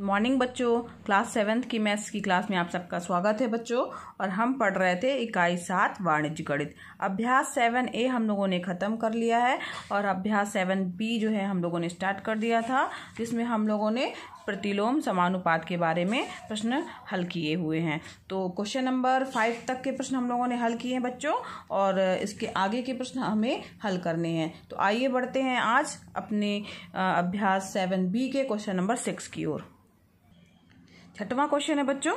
Morning बच्चों class seventh की maths की क्लास में आप सबका स्वागत है बच्चों, और हम पढ़ रहे थे इकाई सात, वाणिज्य गणित। अभ्यास सेवन ए हम लोगों ने ख़त्म कर लिया है, और अभ्यास सेवन बी जो है हम लोगों ने स्टार्ट कर दिया था, जिसमें हम लोगों ने प्रतिलोम समानुपात के बारे में प्रश्न हल किए हुए हैं। तो क्वेश्चन नंबर फाइव तक के प्रश्न हम लोगों ने हल किए हैं बच्चों, और इसके आगे के प्रश्न हमें हल करने हैं। तो आइए बढ़ते हैं आज अपने अभ्यास सेवन बी के क्वेश्चन नंबर सिक्स की ओर। छठवां क्वेश्चन है बच्चों।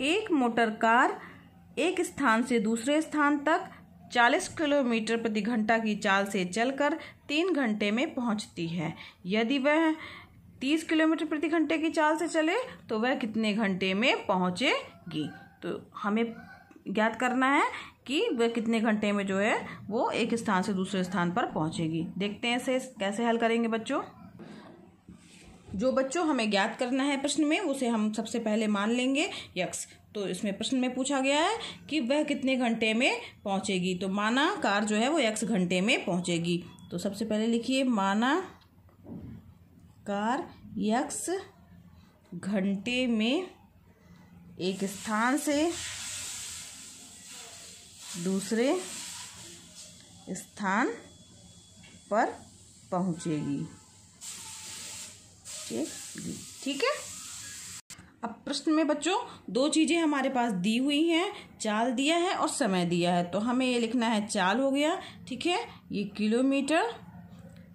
एक मोटर कार एक स्थान से दूसरे स्थान तक 40 किलोमीटर प्रति घंटा की चाल से चलकर तीन घंटे में पहुँचती है। यदि वह 30 किलोमीटर प्रति घंटे की चाल से चले तो वह कितने घंटे में पहुंचेगी? तो हमें ज्ञात करना है कि वह कितने घंटे में जो है, वो एक स्थान से दूसरे स्थान पर पहुंचेगी। देखते हैं इसे कैसे हल करेंगे बच्चों। जो बच्चों हमें ज्ञात करना है प्रश्न में, उसे हम सबसे पहले मान लेंगे यक्स। तो इसमें प्रश्न में पूछा गया है कि वह कितने घंटे में पहुंचेगी? तो माना कार जो है वो यक्स घंटे में पहुंचेगी। तो सबसे पहले लिखिए, माना कार यक्स घंटे में एक स्थान से दूसरे स्थान पर पहुंचेगी। ठीक है? अब प्रश्न में बच्चों, दो चीज़ें हमारे पास दी हुई हैं, चाल दिया है और समय दिया है। तो हमें ये लिखना है, चाल हो गया, ठीक है? ये किलोमीटर,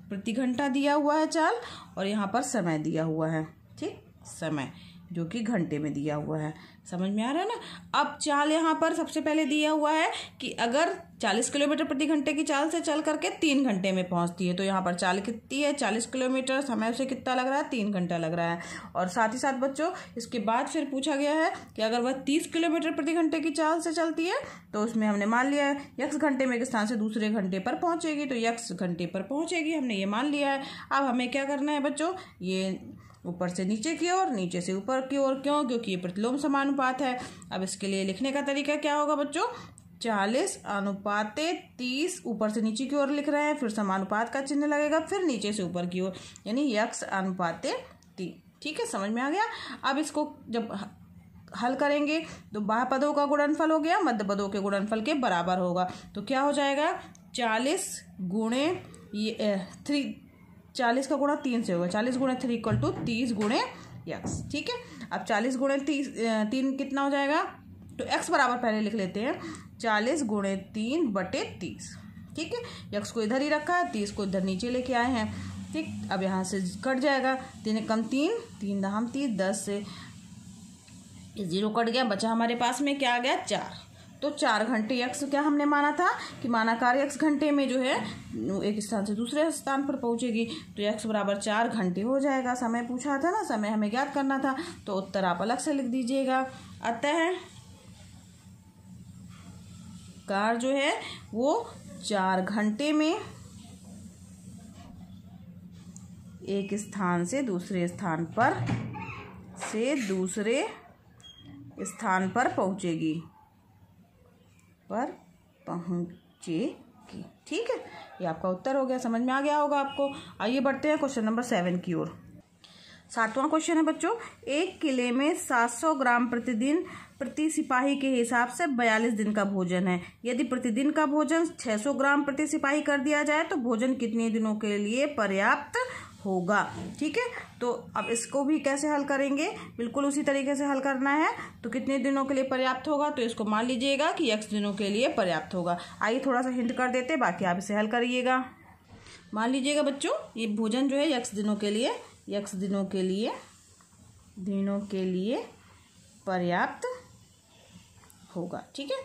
प्रति घंटा दिया हुआ है चाल, और यहाँ पर समय दिया हुआ है, ठीक? समय, जो कि घंटे में दिया हुआ है। समझ में आ रहा है ना? अब चाल यहाँ पर सबसे पहले दिया हुआ है कि अगर 40 किलोमीटर प्रति घंटे की चाल से चल करके तीन घंटे में पहुँचती है। तो यहाँ पर चाल कितनी है? 40 किलोमीटर। समय से कितना लग रहा है? तीन घंटा लग रहा है। और साथ ही साथ बच्चों, इसके बाद फिर पूछा गया है कि अगर वह तीस किलोमीटर प्रति घंटे की चाल से चलती है तो उसमें हमने मान लिया है यक्स घंटे में एक स्थान से दूसरे घंटे पर पहुँचेगी। तो यक्स घंटे पर पहुँचेगी। हमने ये मान लिया है। अब हमें क्या करना है बच्चों? ये ऊपर से नीचे की ओर, नीचे से ऊपर की ओर। क्यों? क्योंकि ये प्रतिलोम समानुपात है। अब इसके लिए लिखने का तरीका क्या होगा बच्चों? चालीस, अनुपाते तीस, ऊपर से नीचे की ओर लिख रहे हैं, फिर समानुपात का चिन्ह लगेगा, फिर नीचे से ऊपर की ओर, यानी यक्स अनुपाते ती। ठीक है, समझ में आ गया? अब इसको जब हल करेंगे तो बाह पदों का गुणनफल हो गया, मध्य पदों के गुणनफल के बराबर होगा। तो क्या हो जाएगा? चालीस गुणे ये थ्री, चालीस का गुणा तीन से होगा। चालीस गुणे थ्री इक्वल टू तीस गुणे यक्स। ठीक है? अब चालीस गुणे तीस तीन कितना हो जाएगा? तो एक्स बराबर पहले लिख लेते हैं। चालीस गुणे तीन बटे तीस। ठीक है? यक्स को इधर ही रखा है तीस को इधर नीचे लेके आए हैं। ठीक? अब यहाँ से कट जाएगा। तीन कम तीन तीन दहाम तीस, दस से ज़ीरो कट गया, बचा हमारे पास में क्या आ गया? चार। तो चार घंटे यक्स क्या हमने माना था? कि माना कार यक्स घंटे में जो है एक स्थान से दूसरे स्थान पर पहुंचेगी। तो यक्स बराबर चार घंटे हो जाएगा। समय पूछा था ना? समय हमें ज्ञात करना था। तो उत्तर आप अलग से लिख दीजिएगा। अतः कार जो है वो चार घंटे में एक स्थान से दूसरे स्थान पर से दूसरे स्थान पर पहुंचेगी। पर पहुंचेगी। ठीक है? ये आपका उत्तर हो गया, समझ में आ गया होगा आपको। आइए बढ़ते हैं क्वेश्चन नंबर सेवन की ओर। सातवां क्वेश्चन है बच्चों। एक किले में 700 ग्राम प्रतिदिन प्रति सिपाही के हिसाब से 42 दिन का भोजन है। यदि प्रतिदिन का भोजन 600 ग्राम प्रति सिपाही कर दिया जाए तो भोजन कितने दिनों के लिए पर्याप्त होगा? ठीक है? तो अब इसको भी कैसे हल करेंगे? बिल्कुल उसी तरीके से हल करना है। तो कितने दिनों के लिए पर्याप्त होगा? तो इसको मान लीजिएगा कि यक्स दिनों के लिए पर्याप्त होगा। आइए थोड़ा सा हिंट कर देते, बाकी आप इसे हल करिएगा। मान लीजिएगा बच्चों, ये भोजन जो है यक्स दिनों के लिए यक्स दिनों के लिए, दिनों के लिए पर्याप्त होगा। ठीक है?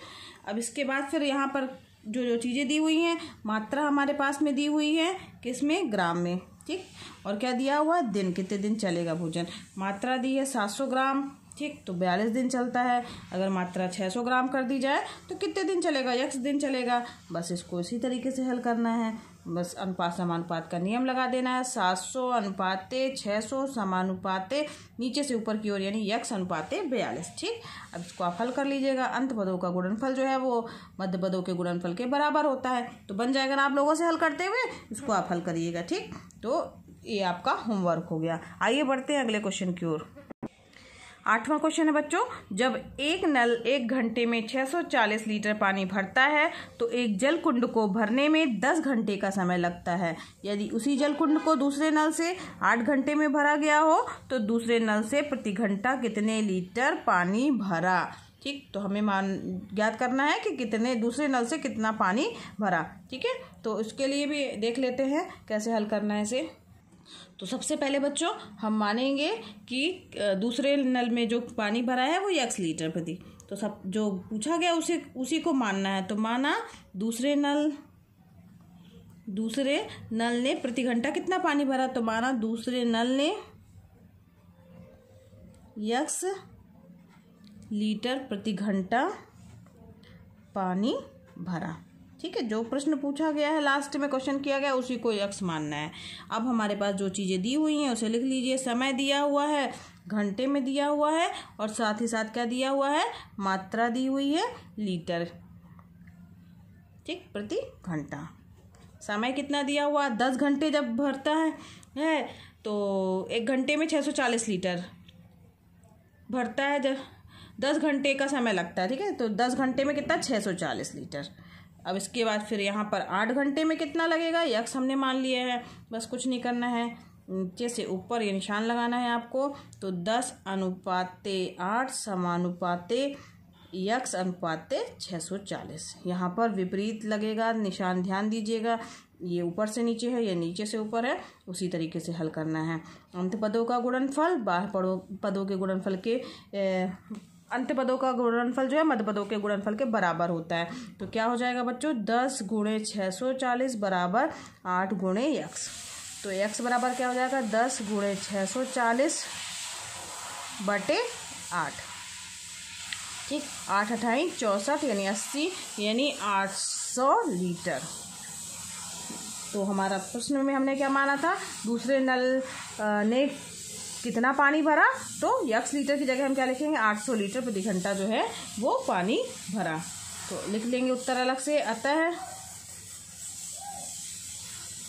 अब इसके बाद फिर यहाँ पर जो जो चीज़ें दी हुई हैं, मात्रा हमारे पास में दी हुई है किसमें ग्राम में। ठीक? और क्या दिया हुआ दिन। कितने दिन चलेगा भोजन? मात्रा दी है सात सौ ग्राम। ठीक? तो बयालीस दिन चलता है। अगर मात्रा छः सौ ग्राम कर दी जाए तो कितने दिन चलेगा? यक्स दिन चलेगा। बस इसको इसी तरीके से हल करना है। बस अनुपात समानुपात का नियम लगा देना है। सात सौ अनुपाते छः सौ समानुपाते, नीचे से ऊपर की ओर यानी यक्स अनुपाते बयालीस, ठीक? अब इसको आप हल कर लीजिएगा। अंत पदों का गुणनफल जो है वो मध्य पदों के गुणनफल के बराबर होता है। तो बन जाएगा आप लोगों से हल करते हुए, इसको आप हल करिएगा, ठीक? तो ये आपका होमवर्क हो गया। आइए बढ़ते हैं अगले क्वेश्चन की ओर। आठवां क्वेश्चन है बच्चों, जब एक नल, एक घंटे में 640 लीटर पानी भरता है तो एक जल कुंड को भरने में 10 घंटे का समय लगता है। यदि उसी जल कुंड को दूसरे नल से 8 घंटे में भरा गया हो तो दूसरे नल से प्रति घंटा कितने लीटर पानी भरा? ठीक तो हमें मान, ज्ञात करना है कि कितने, दूसरे नल से कितना पानी भरा। ठीक है तो इसके लिए भी देख लेते हैं, कैसे हल करना है इसे। तो सबसे पहले बच्चों, हम मानेंगे कि दूसरे नल में जो पानी भरा है वो एक्स लीटर प्रति तो सब, जो पूछा गया उसे, उसी को मानना है। तो माना दूसरे नल दूसरे नल ने प्रति घंटा कितना पानी भरा? तो माना दूसरे नल ने यक्स लीटर प्रति घंटा पानी भरा। ठीक है, जो प्रश्न पूछा गया है लास्ट में क्वेश्चन किया गया, उसी को यक्स मानना है। अब हमारे पास जो चीज़ें दी हुई हैं, उसे लिख लीजिए। समय दिया हुआ है, घंटे में दिया हुआ है, और साथ ही साथ क्या दिया हुआ है? मात्रा दी हुई है, लीटर। ठीक, प्रति घंटा। समय कितना दिया हुआ? दस घंटे जब भरता है है तो एक घंटे में छः सौ चालीस लीटर भरता है। जब दस घंटे का समय लगता है, ठीक है? तो दस घंटे में कितना? छः सौ चालीस लीटर। अब इसके बाद फिर यहाँ पर आठ घंटे में कितना लगेगा? यक्स हमने मान लिया है। बस कुछ नहीं करना है। नीचे से ऊपर ये निशान लगाना है आपको। तो दस अनुपाते आठ समानुपाते यक्स अनुपाते छः सौ चालीस। यहाँ पर विपरीत लगेगा। निशान ध्यान दीजिएगा। ये ऊपर से नीचे है, या नीचे से ऊपर है। उसी तरीके से हल करना है। अंत पदों का गुणनफल, बाह्य पदों पदों के गुणनफल के अंत पदों का गुणनफल जो है मध्य पदों के गुणनफल के बराबर होता है। तो क्या हो जाएगा बच्चों? दस गुणे छः सौ चालीस बराबर आठ गुणे यक्स। तो यक्स बराबर क्या हो जाएगा? दस गुणे छः सौ चालीस बटे आठ। ठीक? आठ अठाई चौंसठ यानी अस्सी यानी आठ सौ लीटर। तो हमारा प्रश्न में हमने क्या माना था? दूसरे नल ने कितना पानी भरा? तो यक्स लीटर की जगह हम क्या लिखेंगे? आठ सौ लीटर प्रति घंटा जो है, वो पानी भरा। तो लिख लेंगे उत्तर अलग से। अतः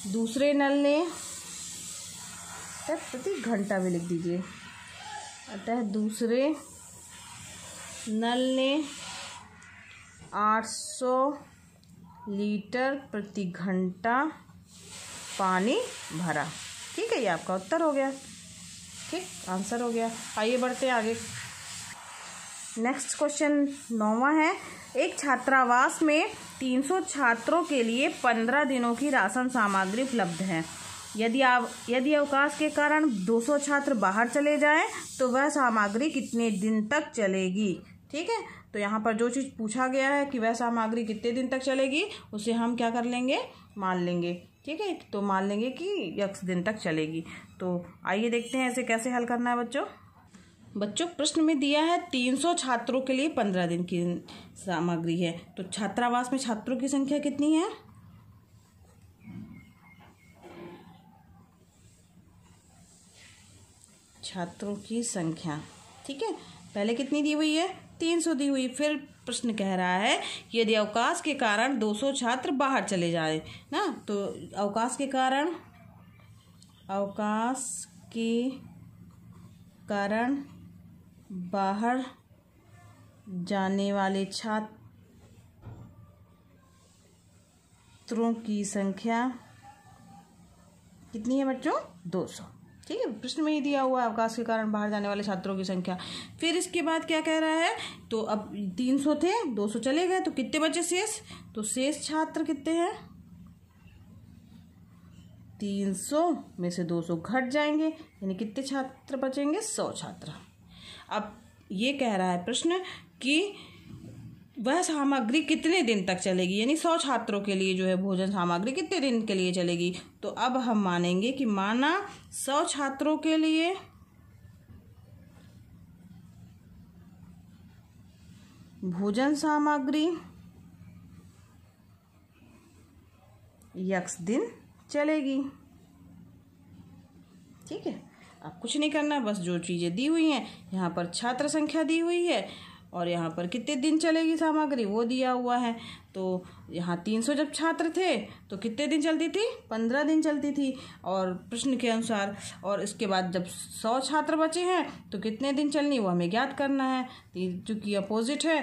दूसरे नल ने प्रति घंटा भी लिख दीजिए। अतः दूसरे नल ने आठ सौ लीटर प्रति घंटा पानी भरा। ठीक है, ये आपका उत्तर हो गया। ठीक, आंसर हो गया। आइए बढ़ते आगे। नेक्स्ट क्वेश्चन नौवा है। एक छात्रावास में 300 छात्रों के लिए 15 दिनों की राशन सामग्री उपलब्ध है। यदि आप, यदि अवकाश के कारण 200 छात्र बाहर चले जाएँ तो वह सामग्री कितने दिन तक चलेगी? ठीक है? तो यहाँ पर जो चीज़ पूछा गया है कि वह सामग्री कितने दिन तक चलेगी, उसे हम क्या कर लेंगे? मान लेंगे। ठीक है तो मान लेंगे कि यक्स दिन तक चलेगी। तो आइए देखते हैं ऐसे कैसे हल करना है बच्चों। बच्चों, प्रश्न में दिया है, तीन सौ छात्रों के लिए पंद्रह दिन की सामग्री है। तो छात्रावास में छात्रों की संख्या कितनी है? छात्रों की संख्या, ठीक है। पहले कितनी दी हुई है? तीन सौ दी हुई। फिर प्रश्न कह रहा है, यदि अवकाश के कारण 200 छात्र बाहर चले जाए, ना? तो अवकाश के कारण, अवकाश के कारण बाहर जाने वाले छात्रों की संख्या कितनी है बच्चों? दो सौ। ठीक है, प्रश्न में ही दिया हुआ है, अवकाश के कारण बाहर जाने वाले छात्रों की संख्या। फिर इसके बाद क्या कह रहा है? तो अब तीन सौ थे, दो सौ चले गए तो कितने बचे शेष? तो शेष छात्र कितने हैं? तीन सौ, में से दो सौ घट जाएँगे, यानी कितने छात्र बचेंगे? सौ छात्र। अब ये कह रहा है प्रश्न कि वह सामग्री कितने दिन तक चलेगी? यानी सौ छात्रों के लिए जो है भोजन सामग्री कितने दिन के लिए चलेगी? तो अब हम मानेंगे कि माना सौ छात्रों के लिए भोजन सामग्री यक्स दिन चलेगी। ठीक है? अब कुछ नहीं करना, बस जो चीज़ें दी हुई हैं, यहाँ पर छात्र संख्या दी हुई है और यहाँ पर कितने दिन चलेगी सामग्री? वो दिया हुआ है। तो यहाँ तीन सौ जब छात्र थे तो कितने दिन चलती थी? पंद्रह दिन चलती थी और प्रश्न के अनुसार। और इसके बाद जब सौ छात्र बचे हैं तो कितने दिन चलनी वो हमें ज्ञात करना है। चूँकि अपोजिट है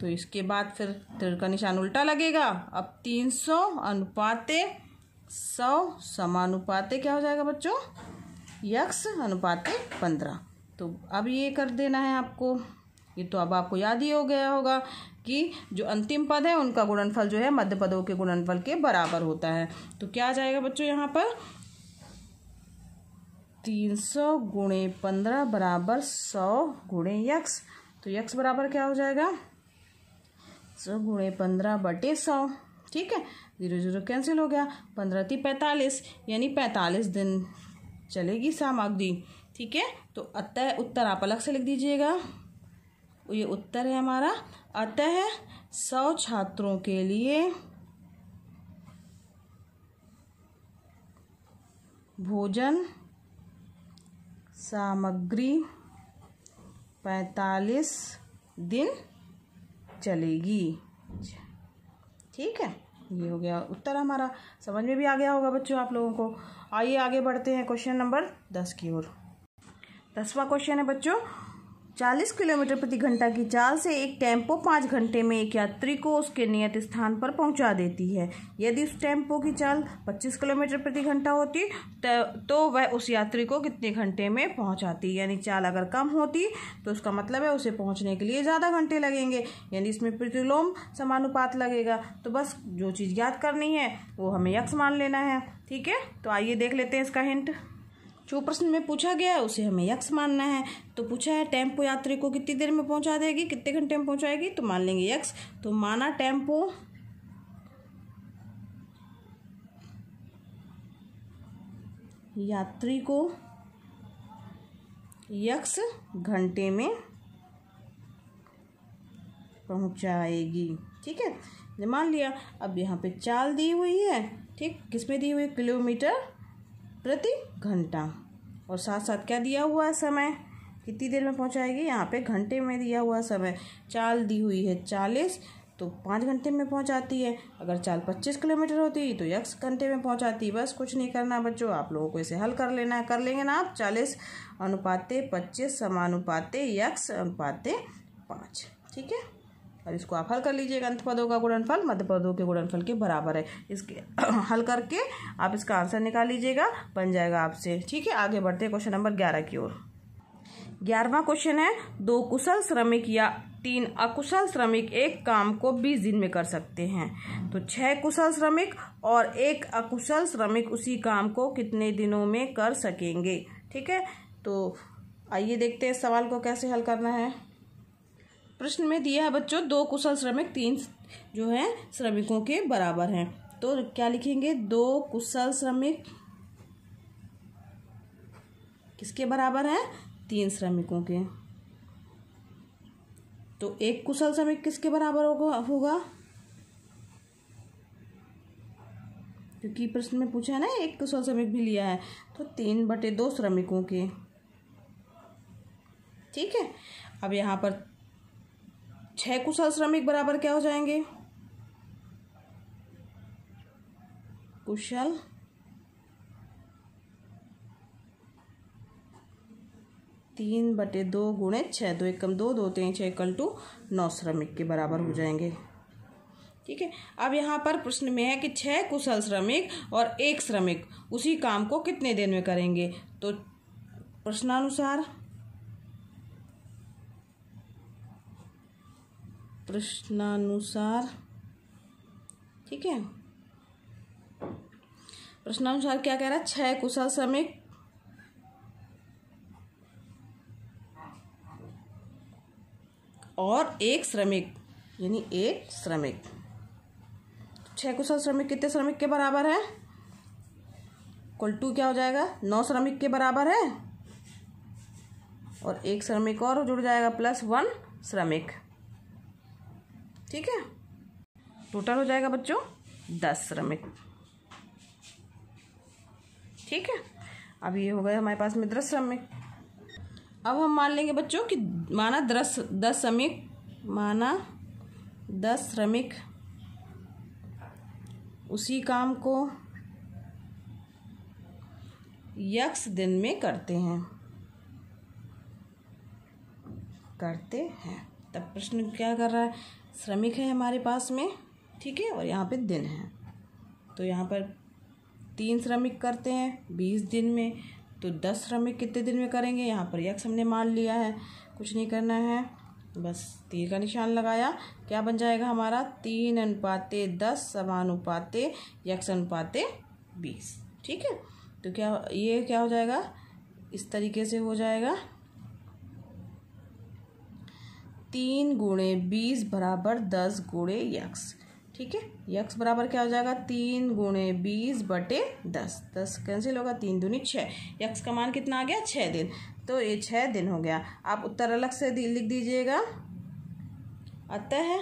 तो इसके बाद फिर तिर का निशान उल्टा लगेगा। अब तीन सौ अनुपाते सौ समानुपाते क्या हो जाएगा बच्चों? यक्स अनुपाते पंद्रह। तो अब ये कर देना है आपको। ये तो अब आपको याद ही हो गया होगा कि जो अंतिम पद है, उनका गुणनफल जो है, मध्य पदों के गुणनफल के बराबर होता है। तो क्या आ जाएगा बच्चों यहाँ पर? तीन सौ गुणे पंद्रह बराबर सौ गुणे यक्स। तो यक्स बराबर क्या हो जाएगा? सौ गुणे पंद्रह बटे सौ। ठीक है? ज़ीरो ज़ीरो कैंसिल हो गया। पंद्रह थी पैंतालीस, यानी पैंतालीस दिन चलेगी सामग्री। ठीक है? तो अतः उत्तर आप अलग से लिख दीजिएगा। ये उत्तर है हमारा। अतः सौ छात्रों के लिए भोजन सामग्री पैंतालीस दिन चलेगी। ठीक है, ये हो गया उत्तर हमारा। समझ में भी आ गया होगा बच्चों आप लोगों को। आइए आगे बढ़ते हैं क्वेश्चन नंबर दस की ओर। दसवां क्वेश्चन है बच्चों चालीस किलोमीटर प्रति घंटा की चाल से एक टेंपो पाँच घंटे में एक यात्री को उसके नियत स्थान पर पहुँचा देती है। यदि उस टेंपो की चाल पच्चीस किलोमीटर प्रति घंटा होती तो वह उस यात्री को कितने घंटे में पहुंचाती? यानी चाल अगर कम होती तो उसका मतलब है उसे पहुँचने के लिए ज़्यादा घंटे लगेंगे। यानी इसमें प्रतिलोम समानुपात लगेगा। तो बस जो चीज़ याद करनी है, वो हमें यक्स मान लेना है। ठीक है? तो आइए देख लेते हैं इसका हिंट। जो प्रश्न में पूछा गया है, उसे हमें यक्ष मानना है। तो पूछा है, टेंपो यात्री को कितनी देर में पहुँचा देगी? कितने घंटे में पहुंचाएगी? तो मान लेंगे यक्ष तो माना टेंपो यात्री को यक्स घंटे में पहुंचाएगी। ठीक है? मान लिया। अब यहाँ पे चाल दी हुई है, ठीक? किस दी हुई किलोमीटर प्रति घंटा। और साथ साथ क्या दिया हुआ है समय? कितनी देर में पहुंचाएगी? यहाँ पे घंटे में दिया हुआ समय। चाल दी हुई है चालीस तो पाँच घंटे में पहुंचाती है। अगर चाल पच्चीस किलोमीटर होती तो यक्स घंटे में पहुंचाती। बस कुछ नहीं करना बच्चों, आप लोगों को इसे हल कर लेना है। कर लेंगे ना आप? चालीस। अनुपाते पच्चीस, समानुपाते यक्स, अनुपाते पाँच। ठीक है? और इसको आप हल कर लीजिएगा अंत पदों का गुणनफल, मध्य पदों के गुणनफल के बराबर है। इसके हल करके आप इसका आंसर निकाल लीजिएगा, बन जाएगा आपसे। ठीक है, आगे बढ़ते हैं क्वेश्चन नंबर ग्यारह की ओर। ग्यारहवा क्वेश्चन है, दो कुशल श्रमिक या तीन अकुशल श्रमिक एक काम को बीस दिन में कर सकते हैं। तो छह कुशल श्रमिक और एक अकुशल श्रमिक उसी काम को कितने दिनों में कर सकेंगे? ठीक है तो आइए देखते हैं सवाल को कैसे हल करना है। प्रश्न में दिया है बच्चों, दो कुशल श्रमिक, तीन जो है, श्रमिकों के बराबर हैं। तो क्या लिखेंगे? दो कुशल श्रमिक किसके बराबर है? तीन श्रमिकों के। तो एक कुशल श्रमिक किसके बराबर होगा होगा? क्योंकि प्रश्न में पूछा है ना, एक कुशल श्रमिक भी लिया है। तो तीन बटे दो श्रमिकों के। ठीक है? अब यहाँ पर छह कुशल श्रमिक बराबर क्या हो जाएँगे? कुशल तीन बटे दो गुणे छः दो एकम दो दो तीन छः इक्वल टू नौ श्रमिक के बराबर हो जाएँगे। ठीक है? अब यहाँ पर प्रश्न में है कि छह कुशल श्रमिक और एक श्रमिक उसी काम को कितने दिन में करेंगे? तो प्रश्नानुसार प्रश्नानुसार, ठीक है? प्रश्नानुसार क्या कह रहा है? छह कुशल श्रमिक। और एक श्रमिक, यानी एक श्रमिक। छह कुशल श्रमिक कितने श्रमिक के बराबर है? कुल टू क्या हो जाएगा? नौ श्रमिक के बराबर है। और एक श्रमिक और जुड़ जाएगा, प्लस वन श्रमिक। ठीक है? टोटल हो जाएगा बच्चों दस श्रमिक। ठीक है? अब ये हो गए हमारे पास में दस श्रमिक। अब हम मान लेंगे बच्चों कि माना दस दस श्रमिक, माना दस श्रमिक। उसी काम को यक्स दिन में करते हैं। करते हैं। तब प्रश्न क्या कर रहा है? श्रमिक है हमारे पास में, ठीक है, और यहाँ पे दिन है। तो यहाँ पर तीन श्रमिक करते हैं बीस दिन में तो दस श्रमिक कितने दिन में करेंगे? यहाँ पर यक्स हमने मान लिया है, कुछ नहीं करना है। बस तीर का निशान लगाया। क्या बन जाएगा हमारा? तीन अनुपाते दस समानुपाते यक्स अनुपाते बीस, ठीक है? तो क्या ये क्या हो जाएगा? इस तरीके से हो जाएगा। तीन गुणे बीस बराबर दस गुणे यक्स। ठीक है? यक्स बराबर क्या हो जाएगा? तीन गुणे बीस बटे दस। दस कैंसिल होगा, तीन दूनी छः यक्स का मान कितना आ गया? छः दिन। तो ये छः दिन हो गया। आप उत्तर अलग से लिख दीजिएगा। अतः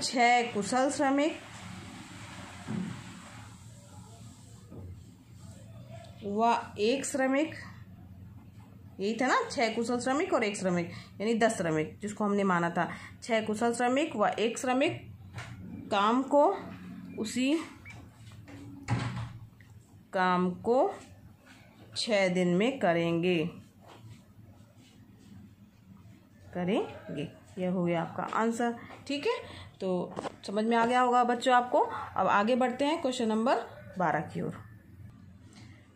छः कुशल श्रमिक। व एक श्रमिक। यही था ना, छह कुशल श्रमिक और एक श्रमिक, यानी दस श्रमिक, जिसको हमने माना था। छह कुशल श्रमिक व एक श्रमिक, काम को उसी, काम को छः दिन में करेंगे। करेंगे, यह हो गया आपका आंसर, ठीक है? तो समझ में आ गया होगा बच्चों आपको। अब आगे बढ़ते हैं क्वेश्चन नंबर बारह की ओर।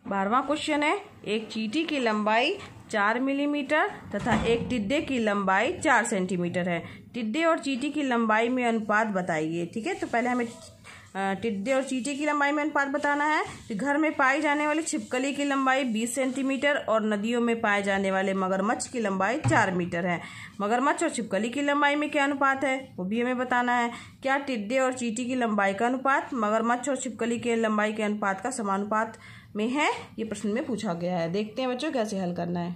बारहवा क्वेश्चन है, एक चीटी की लंबाई चार मिलीमीटर तथा एक टिड्डे की लंबाई चार सेंटीमीटर है। टिड्डे और चीटी की लंबाई में अनुपात बताइए, ठीक है? तो पहले हमें टिड्डे और चीटी की लंबाई में अनुपात बताना है। घर में पाई जाने वाली छिपकली की लंबाई 20 सेंटीमीटर और नदियों में पाए जाने वाले मगरमच्छ की लंबाई 4 मीटर है। मगरमच्छ और छिपकली की लंबाई में क्या अनुपात है? वो भी हमें बताना है। क्या टिड्डे और चीटी की लंबाई का अनुपात, मगरमच्छ और छिपकली के लंबाई के अनुपात का समानुपात? में है, ये प्रश्न में पूछा गया है। देखते हैं बच्चों कैसे हल करना है।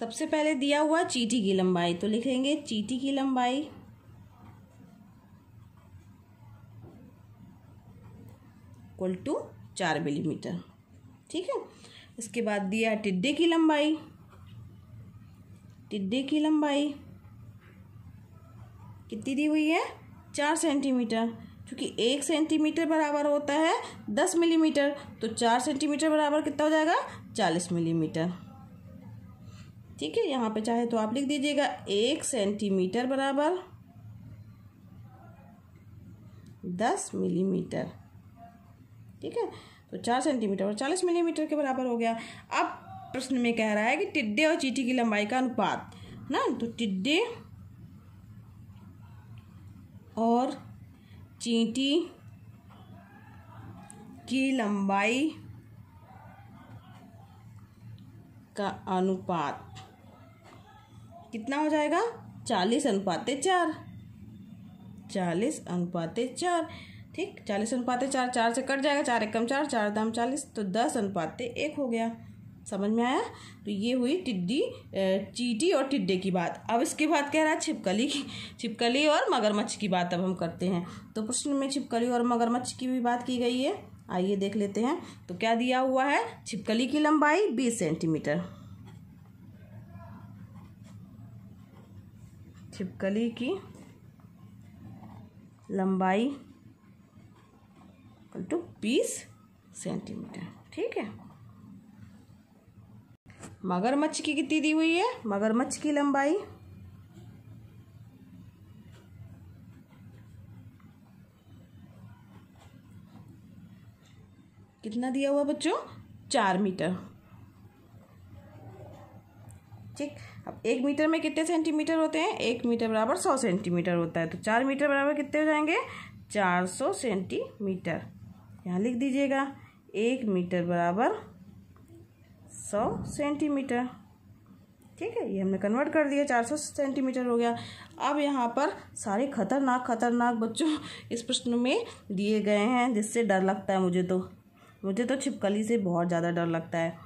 सबसे पहले दिया हुआ चीटी की लंबाई तो लिखेंगे चीटी की लंबाई। इक्वल टू चार मिलीमीटर। ठीक है? इसके बाद दिया टिड्डे की लंबाई। टिड्डे की लंबाई कितनी दी हुई है? चार सेंटीमीटर। क्योंकि एक सेंटीमीटर बराबर होता है दस मिलीमीटर तो चार सेंटीमीटर बराबर कितना हो जाएगा? चालीस मिलीमीटर। ठीक है, यहाँ पे चाहे तो आप लिख दीजिएगा, एक सेंटीमीटर बराबर दस मिलीमीटर। ठीक है तो चार सेंटीमीटर और चालीस मिलीमीटर के बराबर हो गया। अब प्रश्न में कह रहा है कि टिड्डे और चीटी की लंबाई का अनुपात, ना? तो टिड्डे और चींटी की लंबाई का अनुपात कितना हो जाएगा? चालीस अनुपाते चार। चालीस अनुपाते चार। ठीक, चालीस अनुपाते चार चार से कट जाएगा, चार एक कम चार चार दाम चालीस तो दस अनुपाते एक हो गया। समझ में आया? तो ये हुई टिड्डी चीटी और टिड्डे की बात। अब इसके बाद कह रहा है छिपकली की, छिपकली और मगरमच्छ की बात अब हम करते हैं। तो प्रश्न में छिपकली और मगरमच्छ की भी बात की गई है। आइए देख लेते हैं। तो क्या दिया हुआ है? छिपकली की लंबाई बीस सेंटीमीटर। छिपकली की लंबाई टू बीस सेंटीमीटर। ठीक है? मगरमच्छ की कितनी दी हुई है? मगरमच्छ की लंबाई। कितना दिया हुआ बच्चों? चार मीटर। ठीक, अब एक मीटर में कितने सेंटीमीटर होते हैं? एक मीटर बराबर सौ सेंटीमीटर होता है। तो चार मीटर बराबर कितने हो जाएँगे? चार सौ सेंटीमीटर। यहाँ लिख दीजिएगा, एक मीटर बराबर सौ सेंटीमीटर। ठीक है, ये हमने कन्वर्ट कर दिया, चार सौ सेंटीमीटर हो गया। अब यहाँ पर सारे खतरनाक खतरनाक बच्चों इस प्रश्न में दिए गए हैं, जिससे डर लगता है मुझे तो। मुझे तो छिपकली से बहुत ज़्यादा डर लगता है।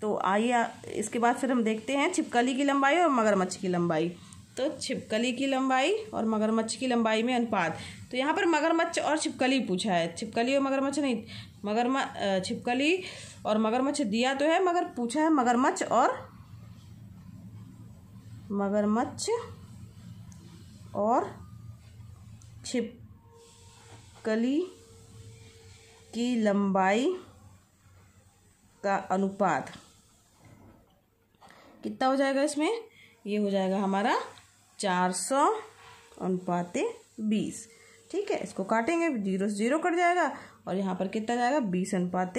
तो आइए, इसके बाद फिर हम देखते हैं छिपकली की लंबाई और मगरमच्छ की लंबाई। तो छिपकली की लंबाई और मगरमच्छ की लंबाई में अनुपात। तो यहाँ पर मगरमच्छ और छिपकली पूछा है। छिपकली और मगरमच्छ नहीं मगर छिपकली और मगरमच्छ दिया तो है, मगर पूछा है मगरमच्छ और मगरमच्छ और छिपकली की लंबाई का अनुपात। कितना हो जाएगा इसमें? ये हो जाएगा हमारा चार सौ अनुपात बीस। ठीक है, इसको काटेंगे, ज़ीरो से ज़ीरो कट जाएगा। और यहाँ पर कितना जाएगा? बीस अनुपात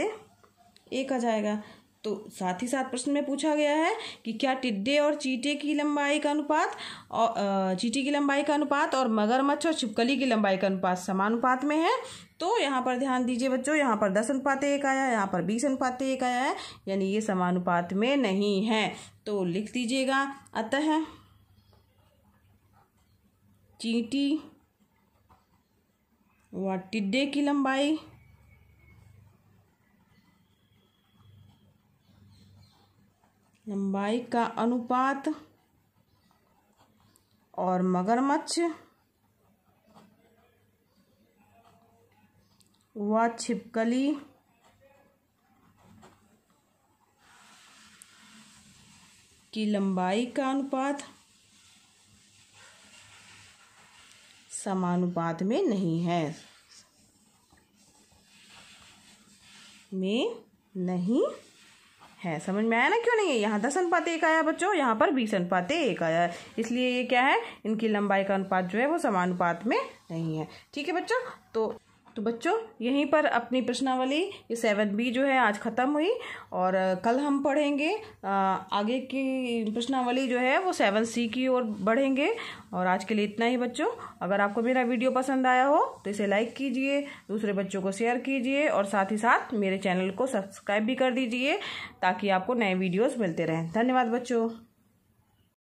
एक आ जाएगा। तो साथ ही साथ प्रश्न में पूछा गया है कि क्या टिड्डे और चीटे की लंबाई का अनुपात और चीटी की लंबाई का अनुपात और मगरमच्छ और छिपकली की लंबाई का अनुपात समानुपात में है? तो यहाँ पर ध्यान दीजिए बच्चों, यहाँ पर दस अनुपात एक आया है, यहाँ पर बीस अनुपात एक आया है, यानी ये समानुपात में नहीं है। तो लिख दीजिएगा। अतः चींटी व टिड्डे की लंबाई लंबाई का अनुपात और मगरमच्छ व छिपकली की लंबाई का अनुपात समानुपात में नहीं है। में नहीं है, समझ में आया ना? क्यों नहीं? है यहाँ दस अनुपात एक आया बच्चों, यहाँ पर बीस अनुपात एक आया। इसलिए ये क्या है? इनकी लंबाई का अनुपात जो है वो समानुपात में नहीं है। ठीक है बच्चों? तो तो बच्चों, यहीं पर अपनी प्रश्नावली, ये सेवन बी जो है, आज ख़त्म हुई और कल हम पढ़ेंगे आगे की प्रश्नावली जो है, वो सेवन सी की ओर बढ़ेंगे। और आज के लिए इतना ही बच्चों। अगर आपको मेरा वीडियो पसंद आया हो तो इसे लाइक कीजिए, दूसरे बच्चों को शेयर कीजिए और साथ ही साथ मेरे चैनल को सब्सक्राइब भी कर दीजिए, ताकि आपको नए वीडियोज़ मिलते रहें। धन्यवाद बच्चों।